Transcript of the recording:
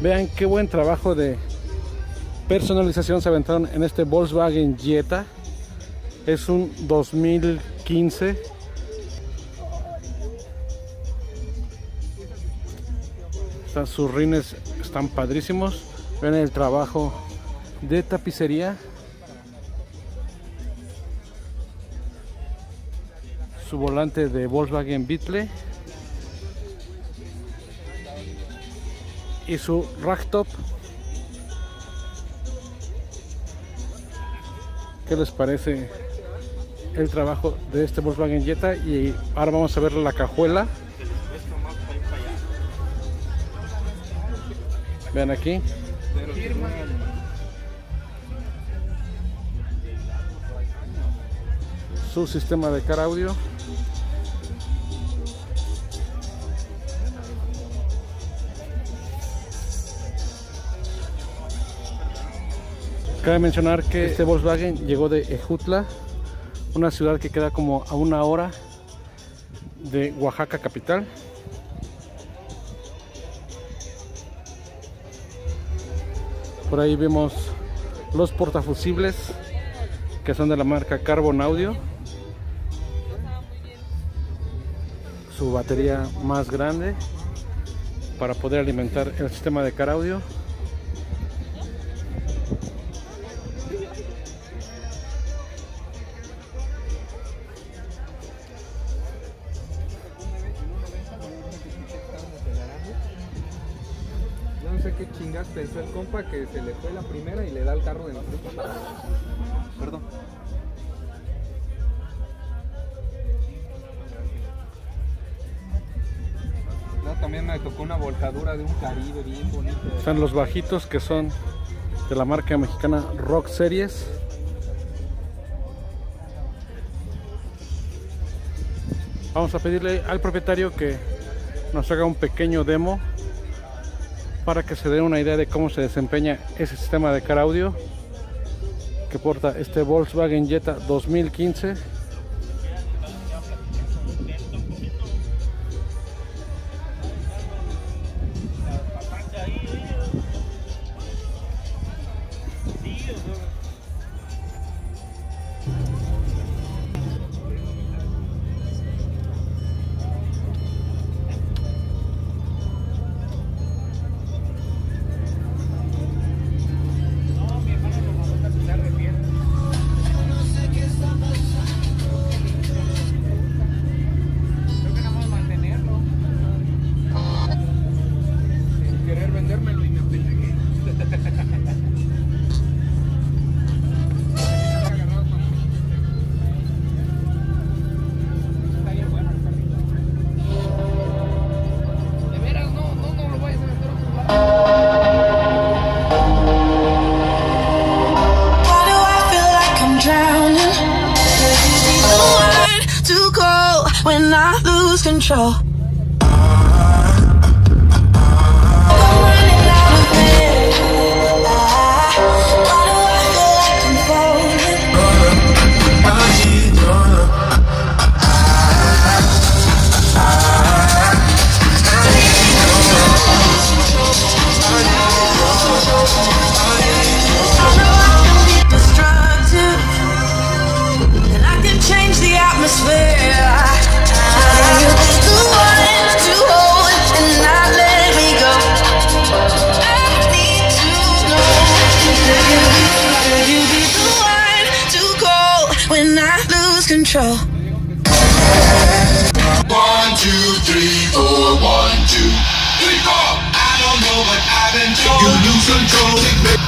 Vean qué buen trabajo de personalización se aventaron en este Volkswagen Jetta. Es un 2015. Están, sus rines están padrísimos. Vean el trabajo de tapicería. Su volante de Volkswagen Beetle. Y su ragtop. ¿Qué les parece el trabajo de este Volkswagen Jetta? Y ahora vamos a ver la cajuela. Vean aquí. Su sistema de car audio. Cabe mencionar que este Volkswagen llegó de Ejutla, una ciudad que queda como a una hora de Oaxaca capital. Por ahí vemos los portafusibles que son de la marca Carbon Audio. Su batería más grande para poder alimentar el sistema de car audio. Qué chingas pensó el compa que se le fue la primera y le da el carro de enfrente para... Perdón. No, también me tocó una volcadura de un Caribe bien bonito. Están los bajitos que son de la marca mexicana Rock Series. Vamos a pedirle al propietario que nos haga un pequeño demo para que se dé una idea de cómo se desempeña ese sistema de car audio que porta este Volkswagen Jetta 2015. When I lose control. Control? One, two, three, four, one, two, three, four. I don't know, but I've been told you lose control.